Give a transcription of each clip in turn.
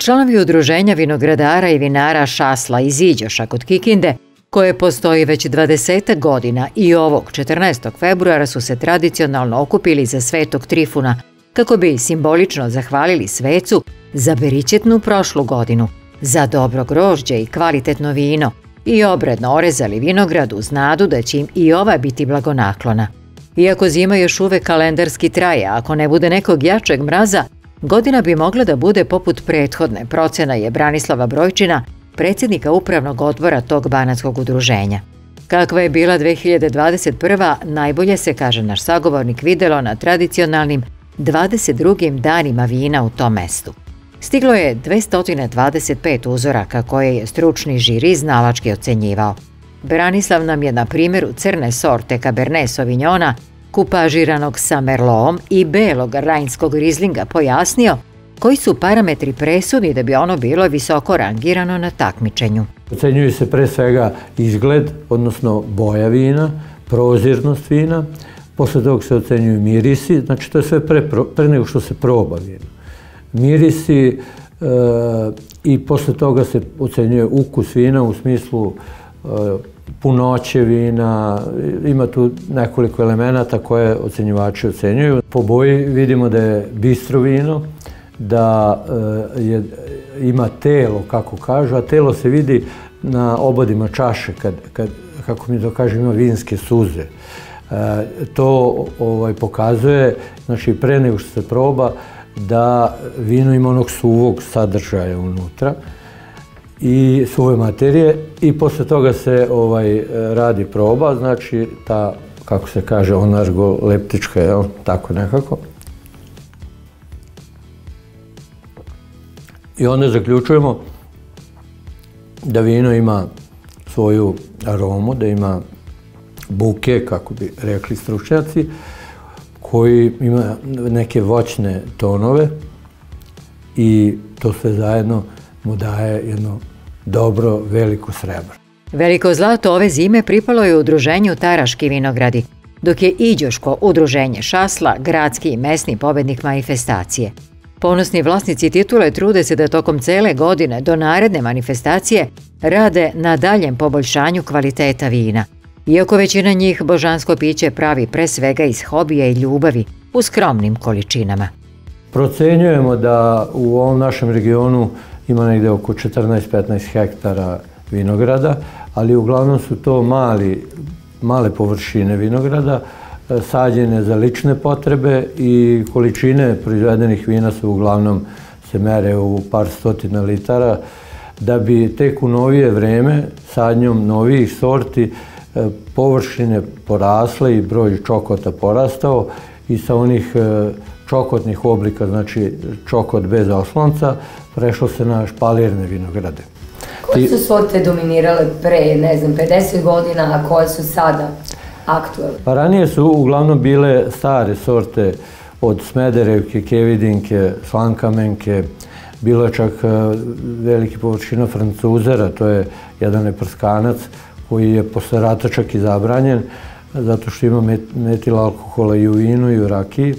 Članovi udruženja vinogradara i vinara Šasla iz Iđoša kod Kikinde, koje postoji već 20 godina i ovog 14. februara su se tradicionalno okupili za Svetog Trifuna kako bi simbolično zahvalili svecu za beričetnu prošlu godinu, za dobro grožđe i kvalitetno vino i obredno orezali vinograd uz nadu da će im i ova biti blagonaklona. Iako zima još uvek kalendarski traje, ako ne bude nekog jačeg mraza, godina bi mogla da bude poput prethodne, procena je Branislava Brojčina, predsjednika upravnog odbora tog banatskog udruženja. Kakva je bila 2021. najbolje se, kaže naš sagovornik, videlo na tradicionalnim 22. danima vina u tom mestu. Stiglo je 225 uzoraka koje je stručni žiri znalački ocenjivao. Branislav nam je na primjeru crne sorte Cabernet Sauvignona, kupažiranog sa Merlom i belog rajnskog rizlinga pojasnio koji su parametri presudni da bi ono bilo visoko rangirano na takmičenju. Ocenjuje se pre svega izgled, odnosno boja vina, prozirnost vina, posle toga se ocenjuju mirisi, znači to je sve pre, pre nego što se proba vino. Mirisi e, i posle toga se ocenjuje ukus vina u smislu e, punoće vina, ima tu nekoliko elemenata koje ocenjivači ocenjuju. Po boji vidimo da je bistro vino, da e, ima telo, kako kažu, a telo se vidi na obodima čaše, kako mi to kaže, ima vinske suze. E, to ovaj, pokazuje, znači pre nego što se proba, da vino ima onog suvog sadržaja unutra i suve materije i posle toga se ovaj radi proba, znači ta, kako se kaže, onargoleptička, jel, tako nekako. I onda zaključujemo da vino ima svoju aromu, da ima buke, kako bi rekli stručnjaci, koji ima neke voćne tonove i to sve zajedno mu daje jedno dobro veliko srebro. Veliko zlato ove zime pripalo je udruženju Taraški vinogradi, dok je Iđoško udruženje Šasla gradski i mesni pobednik manifestacije. Ponosni vlasnici titule trude se da tokom cele godine do naredne manifestacije rade na daljem poboljšanju kvaliteta vina. Iako većina njih božansko piće pravi pre svega iz hobija i ljubavi u skromnim količinama. Procenjujemo da u ovom našem regionu ima negde oko 14-15 hektara vinograda, ali uglavnom su to mali, male površine vinograda, e, sađene za lične potrebe i količine proizvedenih vina su uglavnom se mere u par stotina litara, da bi tek u novije vreme sadnjom novijih sorti e, površine porasle i broj čokota porastao i sa onih e, čokotnih oblika, znači čokot bez oslonca, prešlo se na špalirne vinograde. Koje su sorte dominirale pre, ne znam, 50 godina, a koje su sada aktualne? Pa ranije su uglavnom bile stare sorte od Smederevke, Kevidinke, Slankamenke, bilo je čak e, veliki površina francuzera, to je jedan neprskanac koji je posle rata čak i zabranjen, zato što ima metil alkohola i u vinu i u rakiji.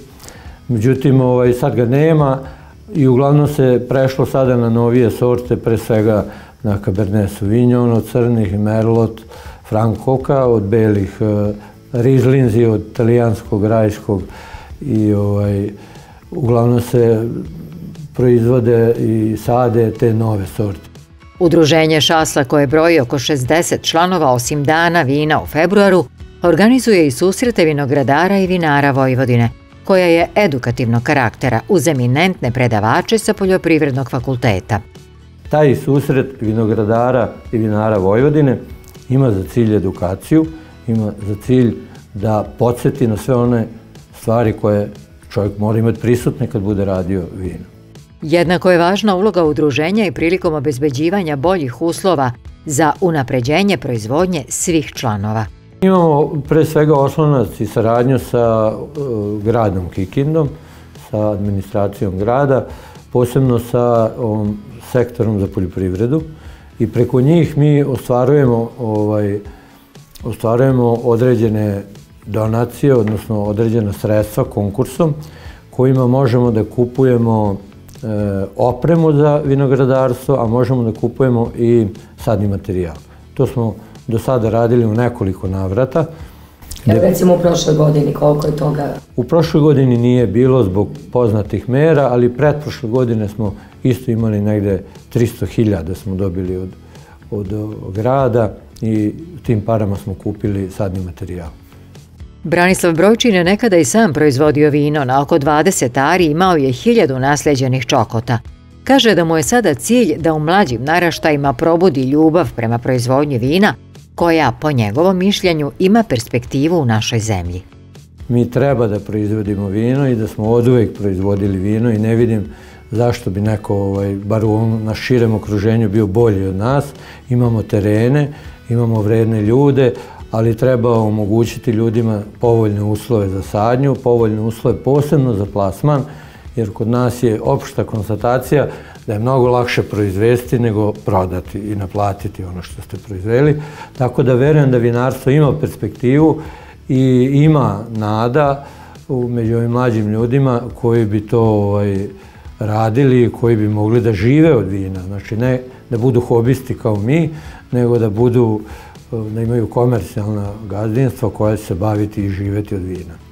Međutim, ovaj, sad ga nema i uglavnom se prešlo sada na novije sorte, pre svega na Cabernet Sauvignon od crnih, Merlot, Frankoka od belih, eh, Rizlinzi od italijanskog, rajskog i ovaj, uglavnom se proizvode i sade te nove sorte. Udruženje Šasla koje broji oko 60 članova osim dana vina u februaru organizuje i susrete vinogradara i vinara Vojvodine – koja je edukativnog karaktera uz eminentne predavače sa Poljoprivrednog fakulteta. Taj susret vinogradara i vinara Vojvodine ima za cilj edukaciju, ima za cilj da podsjeti na sve one stvari koje čovjek mora imati prisutne kad bude radio vino. Jednako je važna uloga udruženja i prilikom obezbeđivanja boljih uslova za unapređenje proizvodnje svih članova. Imamo pre svega oslonac i saradnju sa uh, gradom Kikindom, sa administracijom grada, posebno sa ovom sektorom za poljoprivredu i preko njih mi ostvarujemo, ovaj, ostvarujemo određene donacije, odnosno određena sredstva konkursom kojima možemo da kupujemo opremu za vinogradarstvo, a možemo da kupujemo i sadni materijal. To smo do sada radili u nekoliko navrata. Evo recimo u prošloj godini koliko je toga? U prošloj godini nije bilo zbog poznatih mera, ali pretprošle godine smo isto imali negde 300.000 smo dobili od, od, od grada i tim parama smo kupili sadni materijal. Branislav Brojčin je nekada i sam proizvodio vino, na oko 20 ari imao je hiljadu nasljeđenih čokota. Kaže da mu je sada cilj da u mlađim naraštajima probudi ljubav prema proizvodnji vina, koja, po njegovom mišljenju, ima perspektivu u našoj zemlji. Mi treba da proizvodimo vino i da smo od uvek proizvodili vino i ne vidim zašto bi neko, ovaj, bar u na širem okruženju, bio bolji od nas. Imamo terene, imamo vredne ljude, ali treba omogućiti ljudima povoljne uslove za sadnju, povoljne uslove posebno za plasman, jer kod nas je opšta konstatacija da je mnogo lakše proizvesti nego prodati i naplatiti ono što ste proizveli. Tako da verujem da vinarstvo ima perspektivu i ima nada među ovim mlađim ljudima koji bi to ovaj, radili, koji bi mogli da žive od vina. Znači ne da budu hobisti kao mi, nego da budu da imaju komercijalna gazdinstva koja će se baviti i živeti od vina.